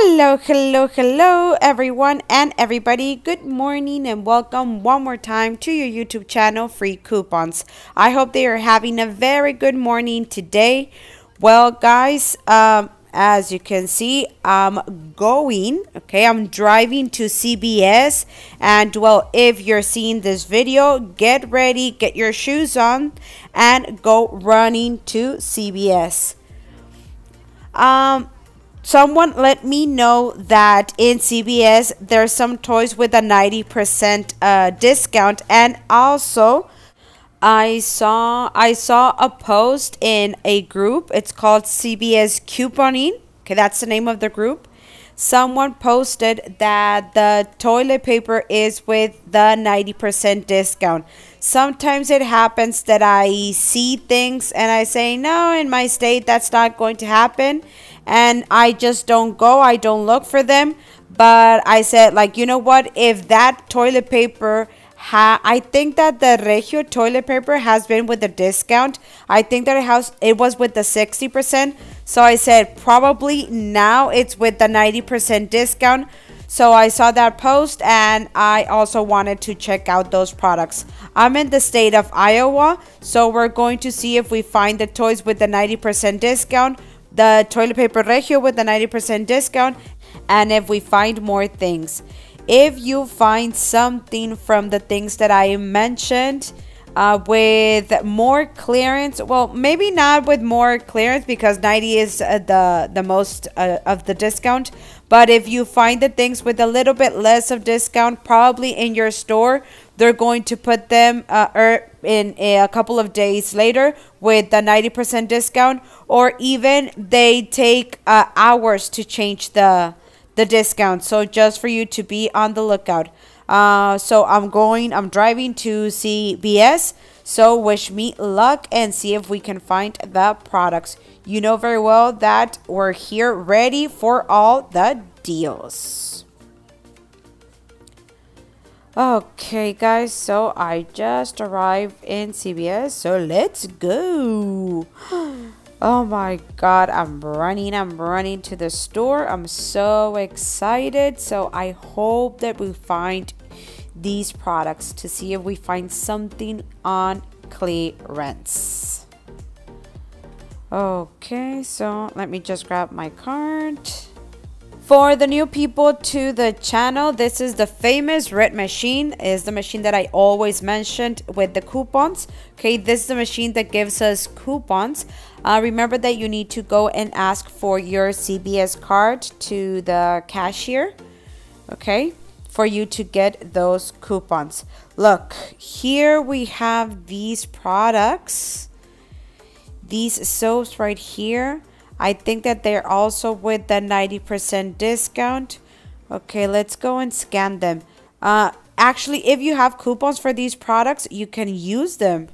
Hello, hello, hello, everyone and everybody. Good morning and welcome one more time to your YouTube channel, Free Coupons. I hope they are having a very good morning today. Well, guys, um, as you can see, I'm going, okay, I'm driving to CVS. And, well, if you're seeing this video, get ready, get your shoes on, and go running to CVS. Um, Someone let me know that in CVS there's some toys with a 90% uh, discount and also I saw I saw a post in a group. It's called CVS Couponing. Okay, that's the name of the group. Someone posted that the toilet paper is with the 90% discount. Sometimes it happens that I see things and I say, no, in my state, that's not going to happen and I just don't go. I don't look for them. But I said, like, you know what? If that toilet paper ha I think that the Regio toilet paper has been with a discount. I think that it has it was with the 60%. So I said probably now it's with the 90% discount. So I saw that post and I also wanted to check out those products. I'm in the state of Iowa, so we're going to see if we find the toys with the 90% discount the toilet paper regio with the 90% discount. And if we find more things if you find something from the things that i mentioned uh, with more clearance well maybe not with more clearance because 90 is uh, the the most uh, of the discount. But if you find the things with a little bit less of discount probably in your store they're going to put them uh, er, in a couple of days later with the 90% discount or even they take uh, hours to change the the discount. So just for you to be on the lookout. Uh, so i'm going i'm driving to CVS. so wish me luck and see if we can find the products. You know very well that we're here ready for all the deals Okay, guys, so I just arrived in CVS, so let's go. Oh my god, I'm running, I'm running to the store. I'm so excited. So I hope that we find these products to see if we find something on clearance. Okay, so let me just grab my card. For the new people to the channel, this is the famous red machine. is the machine that I always mentioned with the coupons. Okay, this is the machine that gives us coupons. Uh, remember that you need to go and ask for your CVS card to the cashier. Okay, for you to get those coupons. Look, here we have these products. These soaps right here I think that they're also with the 90% discount. Okay, let's go and scan them. Uh, actually, if you have coupons for these products, you can use them.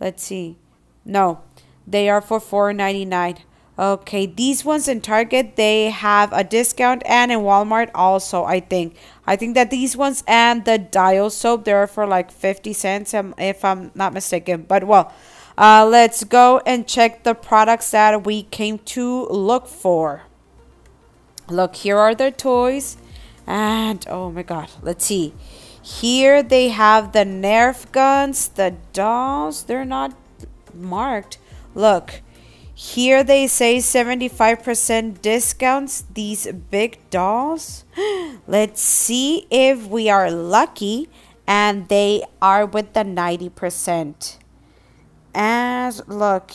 Let's see. No, they are for $4.99. Okay, these ones in Target, they have a discount and in Walmart also, I think. I think that these ones and the Dial soap, they're for like 50 cents um, if I'm not mistaken. But well, uh, let's go and check the products that we came to look for. Look, here are the toys. And, oh my god, let's see. Here they have the Nerf guns, the dolls. They're not marked. Look, here they say 75% discounts, these big dolls. Let's see if we are lucky and they are with the 90% as look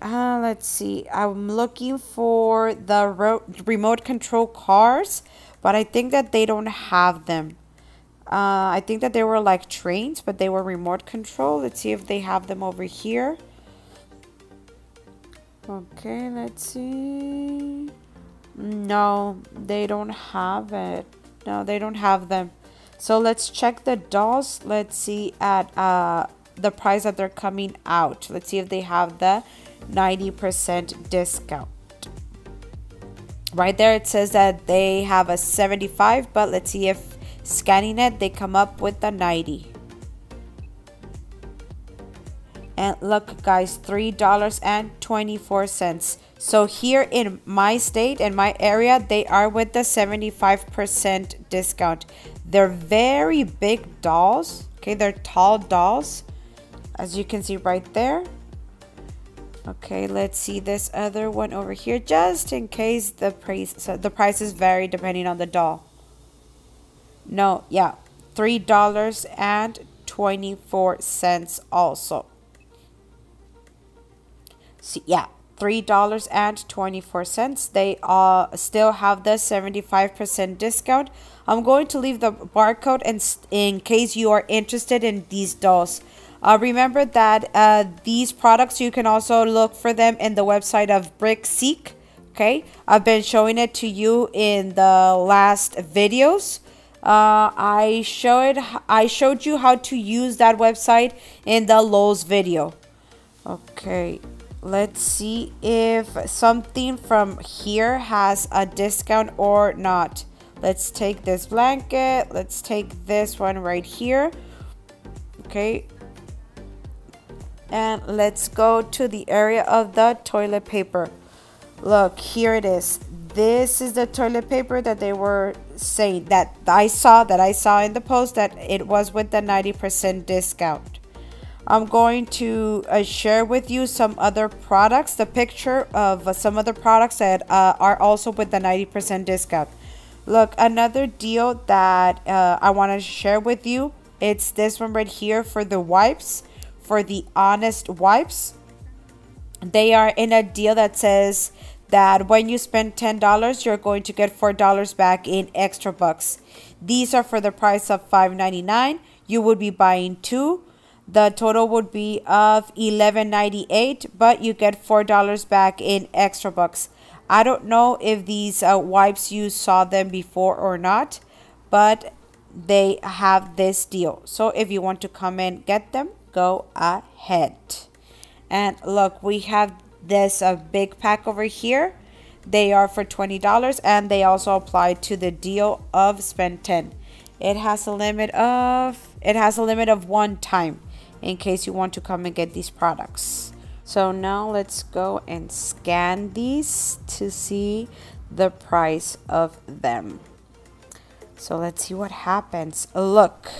uh, let's see. I'm looking for the remote control cars but i think that they don't have them. Uh, i think that they were like trains but they were remote control. Let's see if they have them over here. Okay let's see. No they don't have it. No they don't have them. So let's check the dolls. Let's see at uh the price that they're coming out. Let's see if they have the 90% discount. Right there it says that they have a 75, but let's see if scanning it, they come up with the 90. And look guys, $3.24. So here in my state and my area, they are with the 75% discount. They're very big dolls. Okay, they're tall dolls. As you can see right there. Okay, let's see this other one over here just in case the price so the prices vary depending on the doll. No, yeah. $3.24 also. See, yeah, $3.24. They uh, still have the 75% discount. I'm going to leave the barcode in, in case you are interested in these dolls. Uh, remember that uh, these products, you can also look for them in the website of Brickseek. Okay, I've been showing it to you in the last videos. Uh, I showed I showed you how to use that website in the Lowe's video. Okay, let's see if something from here has a discount or not. Let's take this blanket. Let's take this one right here. Okay. And let's go to the area of the toilet paper. Look, here it is. This is the toilet paper that they were saying that I saw that I saw in the post that it was with the 90% discount. I'm going to uh, share with you some other products, the picture of uh, some other products that uh, are also with the 90% discount. Look, another deal that uh, I want to share with you, it's this one right here for the wipes, for the Honest wipes. They are in a deal that says that when you spend $10, you're going to get $4 back in extra bucks. These are for the price of $5.99. You would be buying two the total would be of $11.98 but you get $4 back in extra bucks I don't know if these uh, wipes you saw them before or not but they have this deal so if you want to come and get them go ahead and look we have this uh, big pack over here they are for $20 and they also apply to the deal of spend 10 it has a limit of it has a limit of one time in case you want to come and get these products. So now let's go and scan these to see the price of them. So let's see what happens. Look,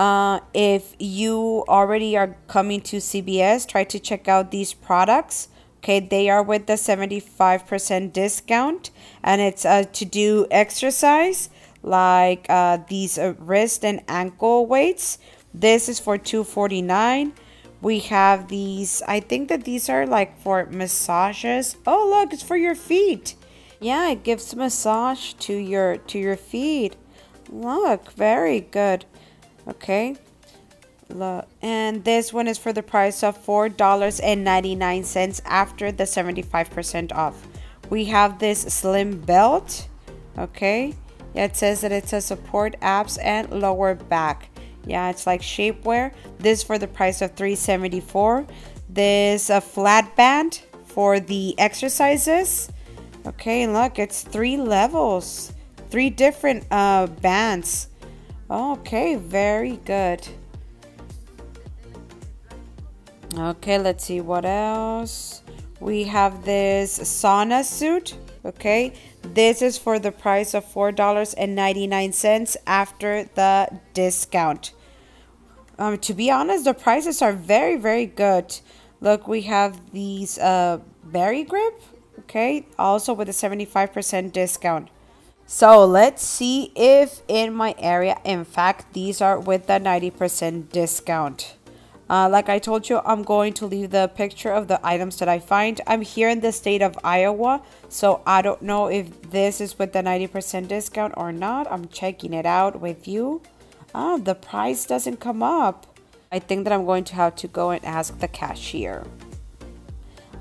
uh, if you already are coming to CVS, try to check out these products. Okay, they are with the 75% discount and it's uh, to do exercise like uh, these uh, wrist and ankle weights. This is for 249 we have these i think that these are like for massages. Oh look it's for your feet. Yeah it gives massage to your to your feet. Look very good okay. Look and this one is for the price of four dollars and 99 cents after the 75 percent off. We have this slim belt. Okay. Yeah, it says that it's a support abs and lower back. Yeah it's like shapewear. This for the price of 374 this a flat band for the exercises. Okay and look it's three levels. Three different uh bands okay very good okay let's see what else we have this sauna suit okay this is for the price of $4.99 after the discount. Um, to be honest, the prices are very, very good. Look, we have these uh, berry grip, okay, also with a 75% discount. So let's see if in my area, in fact, these are with the 90% discount. Uh, like I told you, I'm going to leave the picture of the items that I find. I'm here in the state of Iowa, so I don't know if this is with the 90% discount or not. I'm checking it out with you. Oh, the price doesn't come up. I think that I'm going to have to go and ask the cashier.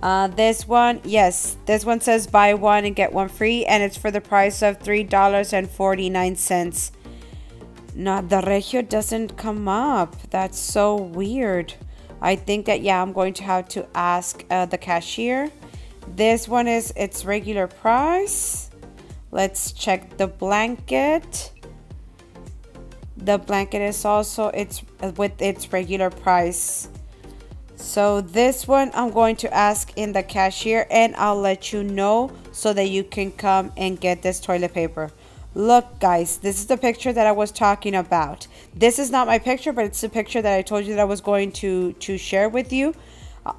Uh, this one, yes, this one says buy one and get one free, and it's for the price of $3.49. No, the regio doesn't come up. That's so weird. I think that, yeah, I'm going to have to ask uh, the cashier. This one is its regular price. Let's check the blanket. The blanket is also its with its regular price. So this one I'm going to ask in the cashier and I'll let you know so that you can come and get this toilet paper. Look guys, this is the picture that I was talking about. This is not my picture, but it's the picture that I told you that I was going to, to share with you.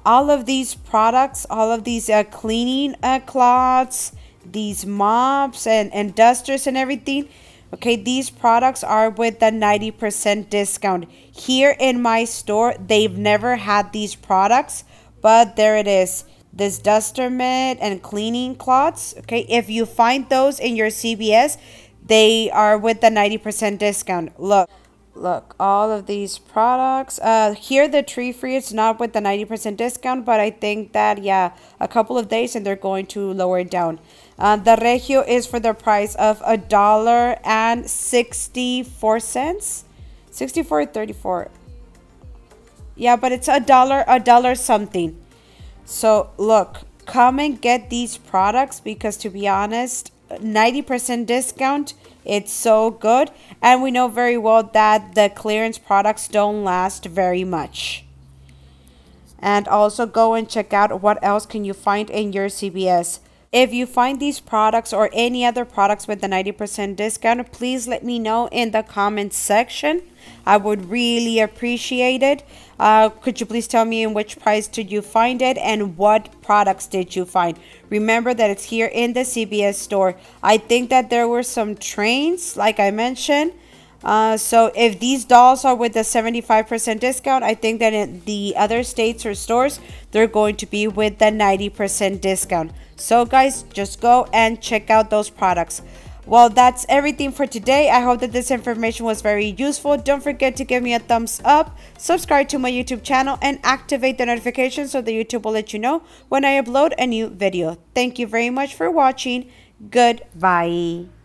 All of these products, all of these uh, cleaning uh, cloths, these mops and, and dusters and everything, Okay, these products are with the 90% discount. Here in my store, they've never had these products, but there it is. This duster mitt and cleaning cloths. Okay, if you find those in your CVS, they are with the 90% discount. Look, look, all of these products. Uh, here, the tree free, it's not with the 90% discount, but I think that, yeah, a couple of days and they're going to lower it down. Uh, the Regio is for the price of a dollar and 64 cents. 64 34. Yeah, but it's a dollar, a dollar something. So look, come and get these products because to be honest, 90% discount. It's so good. And we know very well that the clearance products don't last very much. And also go and check out what else can you find in your CVS. If you find these products or any other products with the 90% discount, please let me know in the comments section. I would really appreciate it. Uh, could you please tell me in which price did you find it and what products did you find? Remember that it's here in the CVS store. I think that there were some trains, like I mentioned. Uh, so if these dolls are with the 75% discount, I think that in the other states or stores, they're going to be with the 90% discount. So guys, just go and check out those products. Well, that's everything for today. I hope that this information was very useful. Don't forget to give me a thumbs up, subscribe to my YouTube channel, and activate the notifications so that YouTube will let you know when I upload a new video. Thank you very much for watching. Goodbye.